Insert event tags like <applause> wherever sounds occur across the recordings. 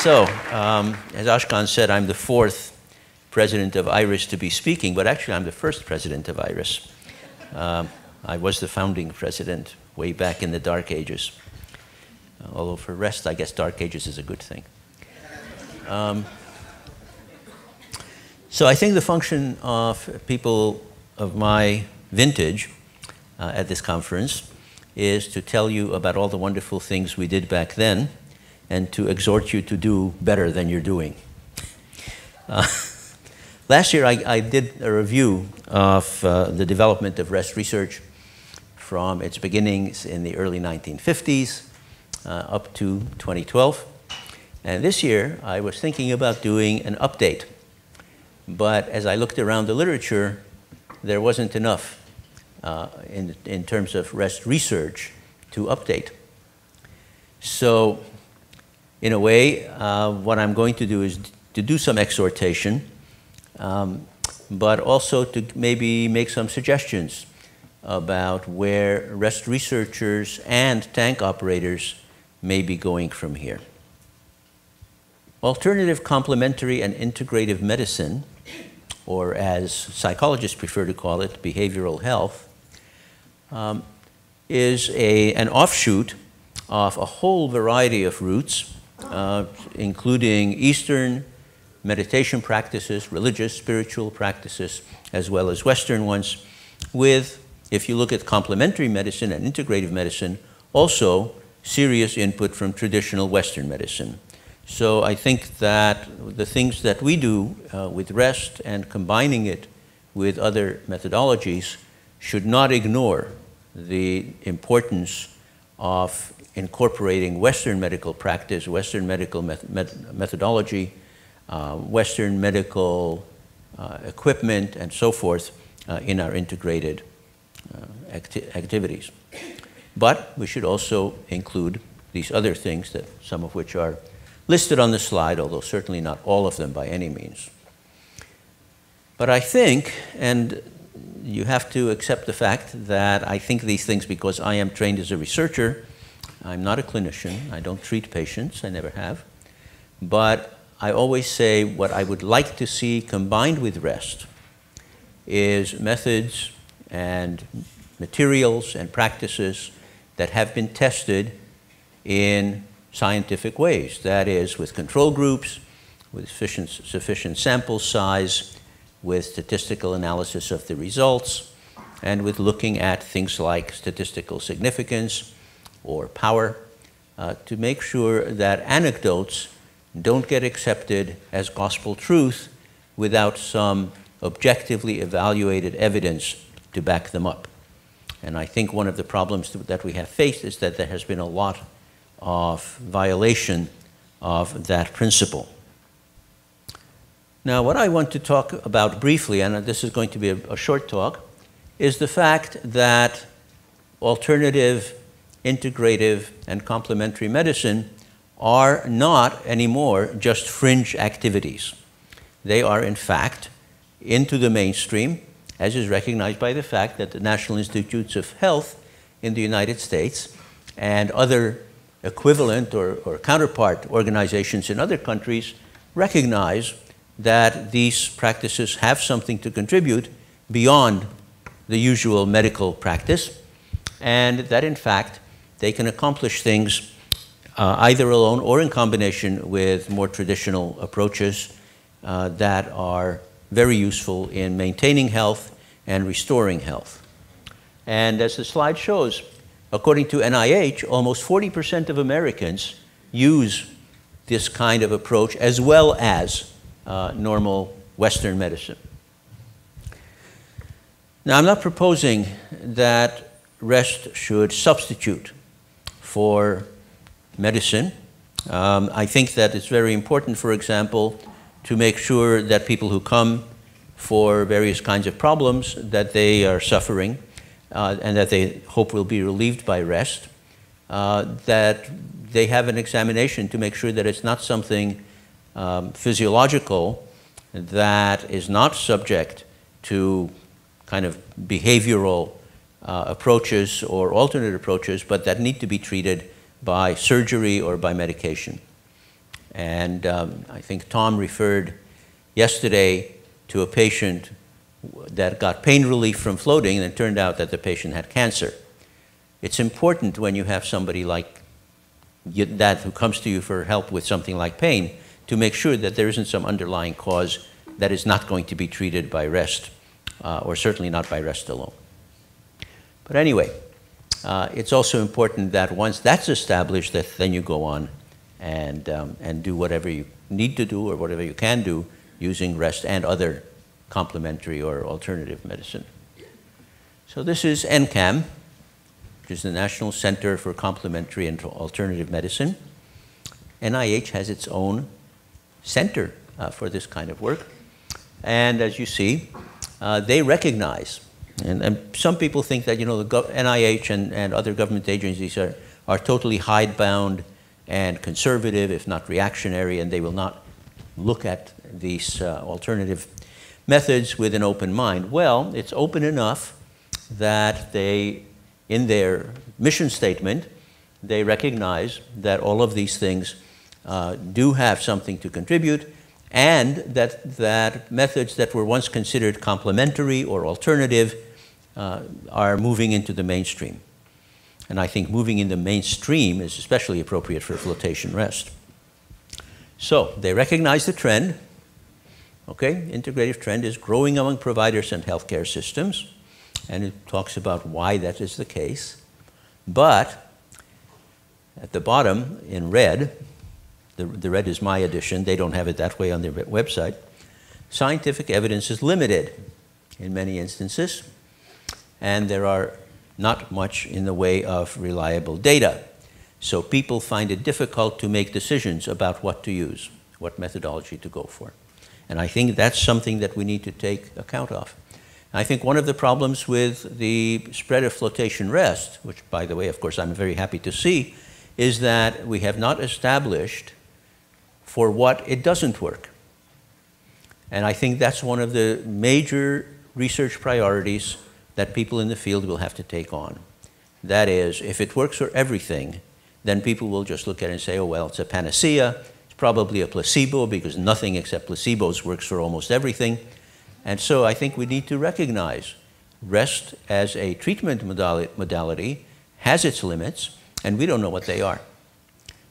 So, um, as Ashkan said, I'm the fourth president of IRIS to be speaking, but actually, I'm the first president of IRIS. Um, I was the founding president way back in the dark ages. Although, for rest, I guess dark ages is a good thing. Um, so, I think the function of people of my vintage uh, at this conference is to tell you about all the wonderful things we did back then and to exhort you to do better than you're doing. Uh, <laughs> last year, I, I, did a review of uh, the development of REST research from its beginnings in the early 1950s uh, up to 2012. And this year, I was thinking about doing an update. But as I looked around the literature, there wasn't enough uh, in, in terms of REST research to update. So in a way, uh, what I'm going to do is to do some exhortation, um, but also to maybe make some suggestions about where REST researchers and tank operators may be going from here. Alternative complementary and integrative medicine, or as psychologists prefer to call it, behavioral health, um, is a, an offshoot of a whole variety of roots uh, including Eastern meditation practices, religious, spiritual practices, as well as Western ones, with, if you look at complementary medicine and integrative medicine, also serious input from traditional Western medicine. So I think that the things that we do uh, with rest and combining it with other methodologies should not ignore the importance of incorporating Western medical practice, Western medical met met methodology, uh, Western medical uh, equipment, and so forth uh, in our integrated uh, acti activities. But we should also include these other things, that some of which are listed on the slide, although certainly not all of them by any means. But I think, and you have to accept the fact that I think these things because I am trained as a researcher, I'm not a clinician. I don't treat patients. I never have. But I always say what I would like to see combined with rest is methods and materials and practices that have been tested in scientific ways. That is, with control groups, with sufficient, sufficient sample size, with statistical analysis of the results, and with looking at things like statistical significance, or power uh, to make sure that anecdotes don't get accepted as gospel truth without some objectively evaluated evidence to back them up. And I think one of the problems that we have faced is that there has been a lot of violation of that principle. Now, what I want to talk about briefly, and this is going to be a, a short talk, is the fact that alternative integrative, and complementary medicine are not anymore just fringe activities. They are, in fact, into the mainstream, as is recognized by the fact that the National Institutes of Health in the United States and other equivalent or, or counterpart organizations in other countries recognize that these practices have something to contribute beyond the usual medical practice, and that in fact they can accomplish things uh, either alone or in combination with more traditional approaches uh, that are very useful in maintaining health and restoring health. And as the slide shows, according to NIH, almost 40% of Americans use this kind of approach as well as uh, normal Western medicine. Now, I'm not proposing that rest should substitute for medicine. Um, I think that it's very important, for example, to make sure that people who come for various kinds of problems that they are suffering uh, and that they hope will be relieved by rest, uh, that they have an examination to make sure that it's not something um, physiological that is not subject to kind of behavioral uh, approaches or alternate approaches, but that need to be treated by surgery or by medication. And um, I think Tom referred yesterday to a patient that got pain relief from floating, and it turned out that the patient had cancer. It's important when you have somebody like that who comes to you for help with something like pain to make sure that there isn't some underlying cause that is not going to be treated by rest, uh, or certainly not by rest alone. But anyway, uh, it's also important that once that's established, that then you go on and, um, and do whatever you need to do or whatever you can do using rest and other complementary or alternative medicine. So this is NCAM, which is the National Center for Complementary and Alternative Medicine. NIH has its own center uh, for this kind of work. And as you see, uh, they recognize, and, and, some people think that you know the NIH and, and other government agencies are, are totally hidebound and conservative, if not reactionary, and they will not look at these uh, alternative methods with an open mind. Well, it's open enough that they, in their mission statement, they recognize that all of these things uh, do have something to contribute and that, that methods that were once considered complementary or alternative uh, are moving into the mainstream. And I think moving in the mainstream is especially appropriate for flotation rest. So they recognize the trend. Okay, integrative trend is growing among providers and healthcare systems, and it talks about why that is the case. But at the bottom in red, the, the red is my edition, they don't have it that way on their website. Scientific evidence is limited in many instances, and there are not much in the way of reliable data. So people find it difficult to make decisions about what to use, what methodology to go for. And I think that's something that we need to take account of. I think one of the problems with the spread of flotation rest, which by the way, of course, I'm very happy to see, is that we have not established for what it doesn't work. And I think that's one of the major research priorities that people in the field will have to take on. That is, if it works for everything, then people will just look at it and say, oh, well, it's a panacea. It's probably a placebo because nothing except placebos works for almost everything. And so I think we need to recognize rest as a treatment modality has its limits, and we don't know what they are.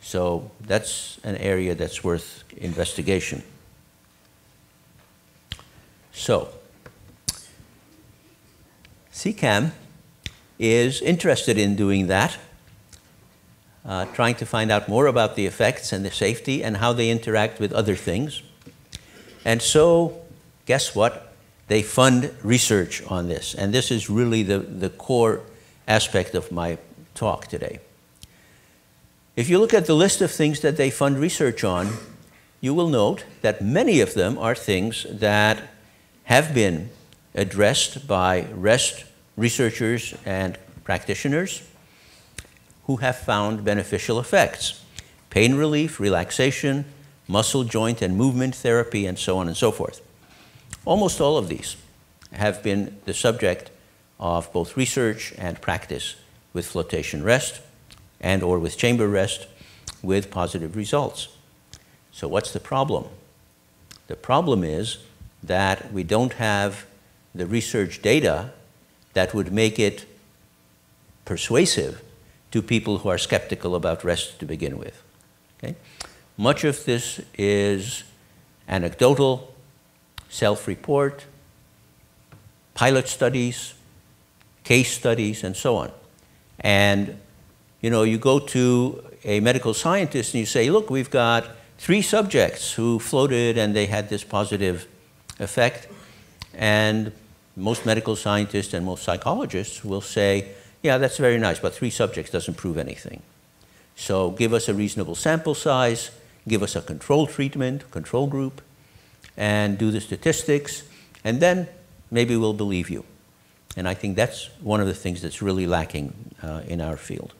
So that's an area that's worth investigation. So, CCAM is interested in doing that, uh, trying to find out more about the effects and the safety and how they interact with other things. And so, guess what? They fund research on this. And this is really the, the core aspect of my talk today. If you look at the list of things that they fund research on, you will note that many of them are things that have been addressed by REST researchers and practitioners who have found beneficial effects. Pain relief, relaxation, muscle, joint, and movement therapy, and so on and so forth. Almost all of these have been the subject of both research and practice with flotation rest and or with chamber rest with positive results. So what's the problem? The problem is that we don't have the research data that would make it persuasive to people who are skeptical about rest to begin with. Okay? Much of this is anecdotal, self-report, pilot studies, case studies, and so on. And you know, you go to a medical scientist and you say, look, we've got three subjects who floated and they had this positive effect. And most medical scientists and most psychologists will say, yeah, that's very nice, but three subjects doesn't prove anything. So give us a reasonable sample size, give us a control treatment, control group, and do the statistics, and then maybe we'll believe you. And I think that's one of the things that's really lacking uh, in our field.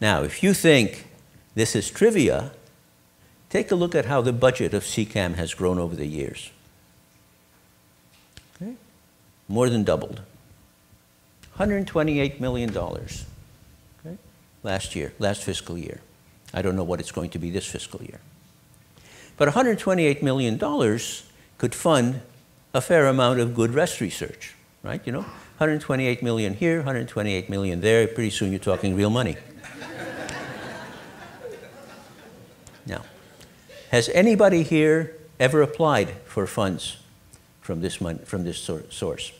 Now, if you think this is trivia, take a look at how the budget of CCAM has grown over the years. More than doubled. $128 million okay? last year, last fiscal year. I don't know what it's going to be this fiscal year. But $128 million could fund a fair amount of good rest research, right? You know, 128 million here, 128 million there. Pretty soon you're talking real money. <laughs> now, has anybody here ever applied for funds from this, mon- from this source?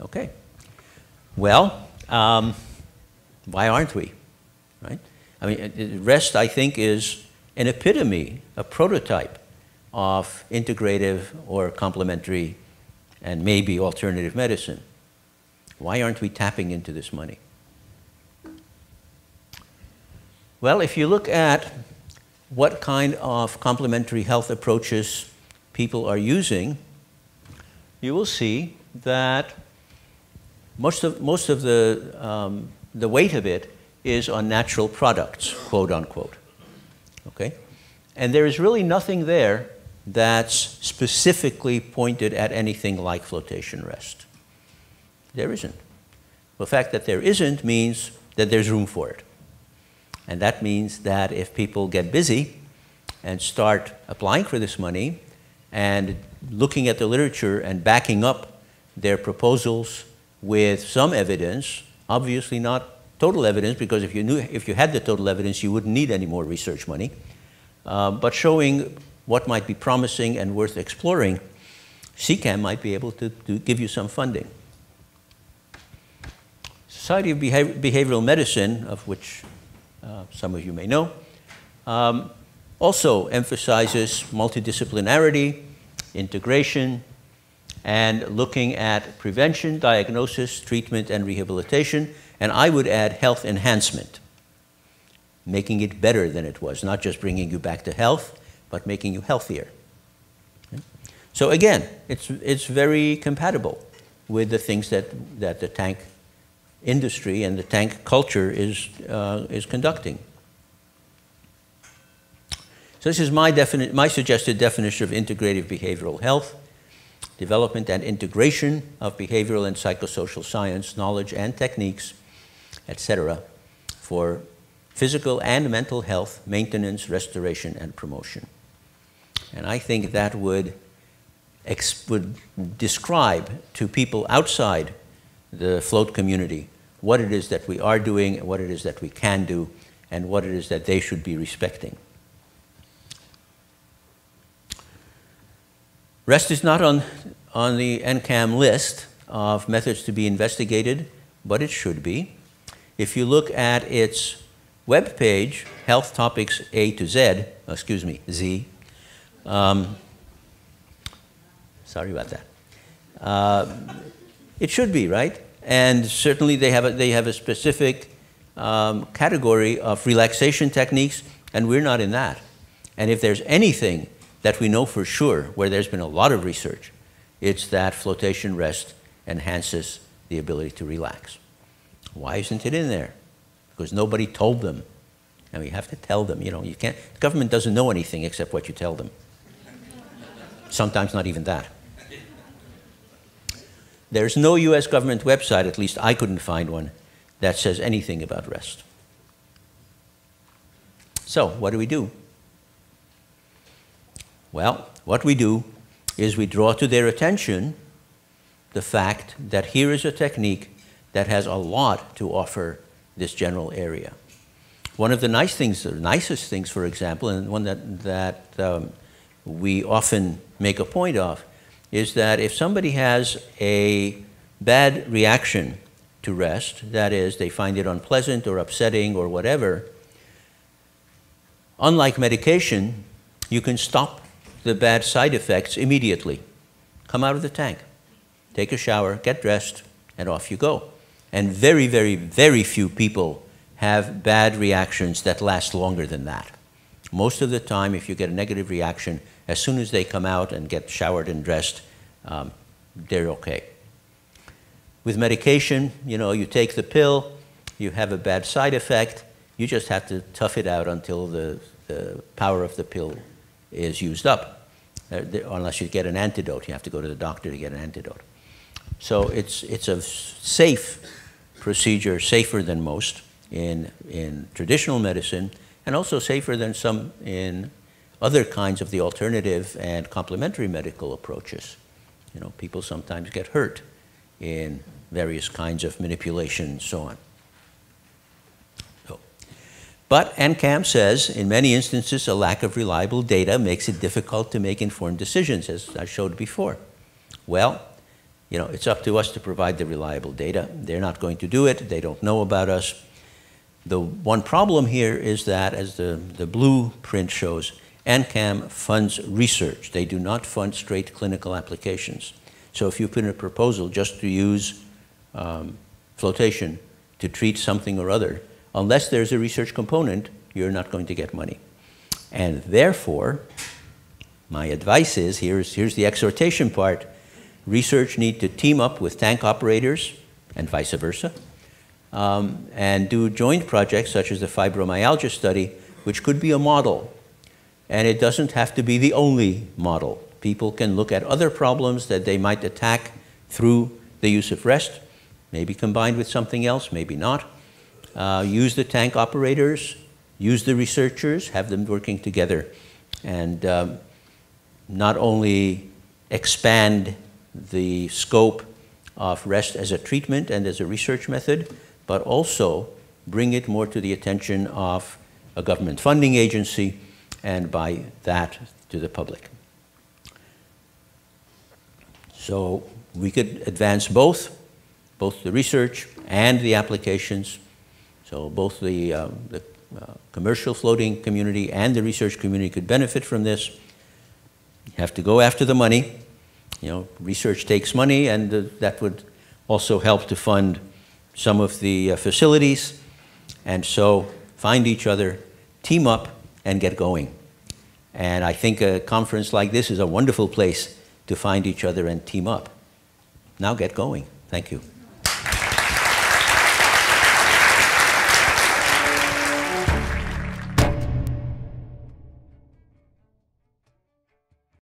Okay. Well, um, why aren't we? Right? I mean, REST, I think, is an epitome, a prototype of integrative or complementary and maybe alternative medicine. Why aren't we tapping into this money? Well, if you look at what kind of complementary health approaches people are using, you will see that most of, most of the, um, the weight of it is on natural products, quote unquote. Okay? And there is really nothing there that's specifically pointed at anything like flotation rest. There isn't. The fact that there isn't means that there's room for it. And that means that if people get busy and start applying for this money and looking at the literature and backing up their proposals with some evidence, obviously not total evidence, because if you, knew, if you had the total evidence, you wouldn't need any more research money, uh, but showing what might be promising and worth exploring, CCAM might be able to, to give you some funding. Society of Behavioral Medicine, of which uh, some of you may know, um, also emphasizes multidisciplinarity, integration, and looking at prevention, diagnosis, treatment, and rehabilitation, and I would add health enhancement, making it better than it was, not just bringing you back to health, but making you healthier. So again, it's, it's very compatible with the things that, that the tank industry and the tank culture is, uh, is conducting. So this is my, my suggested definition of integrative behavioral health, development and integration of behavioral and psychosocial science, knowledge and techniques, etc., for physical and mental health, maintenance, restoration, and promotion. And I think that would, would describe to people outside the float community what it is that we are doing, what it is that we can do, and what it is that they should be respecting. REST is not on, on the NCAM list of methods to be investigated, but it should be. If you look at its web page, Health Topics A to Z, excuse me, Z, um, sorry about that. Uh, it should be, right? And certainly they have a, they have a specific um, category of relaxation techniques, and we're not in that. And if there's anything that we know for sure, where there's been a lot of research, it's that flotation rest enhances the ability to relax. Why isn't it in there? Because nobody told them. And we have to tell them, you know, you can't, the government doesn't know anything except what you tell them. Sometimes not even that. There's no US government website, at least I couldn't find one, that says anything about REST. So, what do we do? Well, what we do is we draw to their attention the fact that here is a technique that has a lot to offer this general area. One of the nice things, the nicest things, for example, and one that, that um, we often make a point of, is that if somebody has a bad reaction to rest, that is, they find it unpleasant or upsetting or whatever, unlike medication, you can stop the bad side effects immediately. Come out of the tank, take a shower, get dressed, and off you go. And very, very, very few people have bad reactions that last longer than that. Most of the time, if you get a negative reaction, as soon as they come out and get showered and dressed, um, they're okay. With medication, you know, you take the pill, you have a bad side effect, you just have to tough it out until the, the power of the pill is used up. Uh, the, unless you get an antidote, you have to go to the doctor to get an antidote. So it's, it's a safe procedure, safer than most in, in traditional medicine and also safer than some in other kinds of the alternative and complementary medical approaches. You know, people sometimes get hurt in various kinds of manipulation and so on. But NCAM says in many instances a lack of reliable data makes it difficult to make informed decisions, as I showed before. Well, you know, it's up to us to provide the reliable data. They're not going to do it. They don't know about us. The one problem here is that, as the, the blueprint shows, NCAM funds research. They do not fund straight clinical applications. So if you put in a proposal just to use um, flotation to treat something or other, unless there's a research component, you're not going to get money. And therefore, my advice is, here's, here's the exhortation part, research need to team up with tank operators and vice versa, um, and do joint projects such as the fibromyalgia study, which could be a model. And it doesn't have to be the only model. People can look at other problems that they might attack through the use of REST, maybe combined with something else, maybe not. Uh, use the tank operators, use the researchers, have them working together, and um, not only expand the scope of REST as a treatment and as a research method, but also bring it more to the attention of a government funding agency and by that to the public. So we could advance both, both the research and the applications. So both the, uh, the uh, commercial floating community and the research community could benefit from this. You have to go after the money. You know, research takes money, and uh, that would also help to fund some of the uh, facilities. And so find each other, team up, and get going. And I think a conference like this is a wonderful place to find each other and team up. Now get going. Thank you.